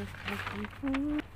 Christmas tree food.